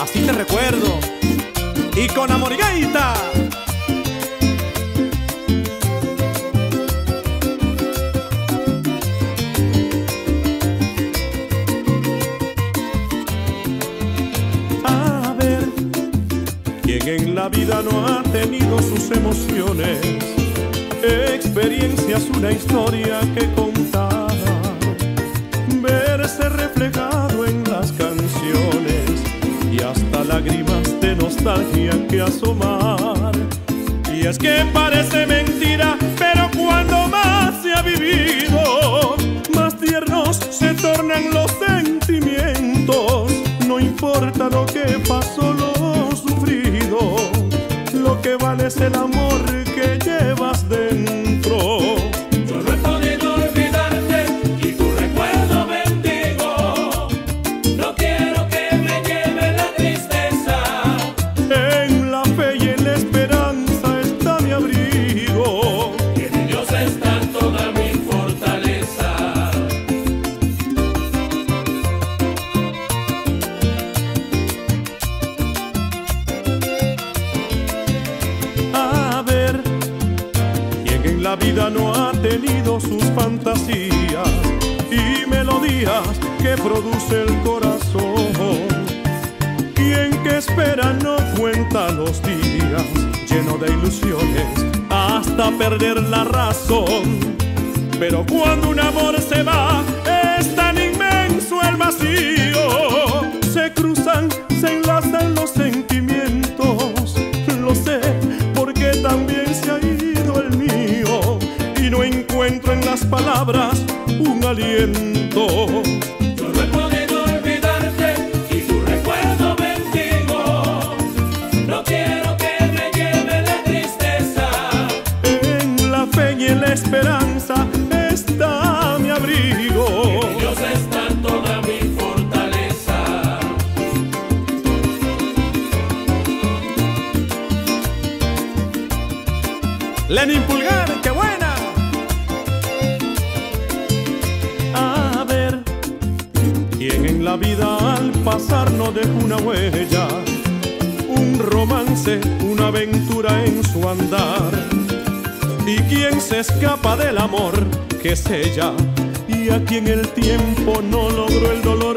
Así te recuerdo. Y con amorigueita. A ¿quién en la vida no ha tenido sus emociones? Experiencias, una historia que contar, verse reflejado en las canciones y hasta lágrimas de nostalgia que asomar. Y es que parece mentira, pero cuando más se ha vivido, más tiernos se tornan los sentimientos. No importa lo que pasó, lo lo que vale es el amor vida no ha tenido sus fantasías y melodías que produce el corazón? ¿Quién que espera no cuenta los días lleno de ilusiones hasta perder la razón? Pero cuando un amor se va, es tan inmenso el vacío. Palabras un aliento. Yo no he podido olvidarte y tu recuerdo bendigo. No quiero que me lleve la tristeza. En la fe y en la esperanza está mi abrigo. En Dios está toda mi fortaleza. Lenin Pulgar, qué ¿quién en la vida al pasar no deja una huella? Un romance, una aventura en su andar. ¿Y quién se escapa del amor que es ella? Y a quien el tiempo no logró el dolor